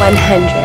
100.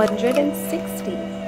160.